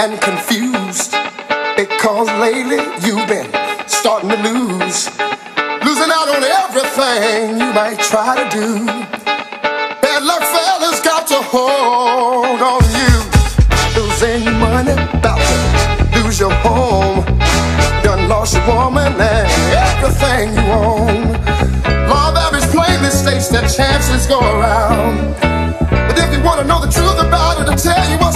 And confused because lately you've been starting to lose. Losing out on everything you might try to do. Bad luck, fellas, got to hold on you. Losing money, about to lose your home. Done lost your woman and everything you own. Law of average plainly states that chances go around. But if you want to know the truth about it, I'll tell you what.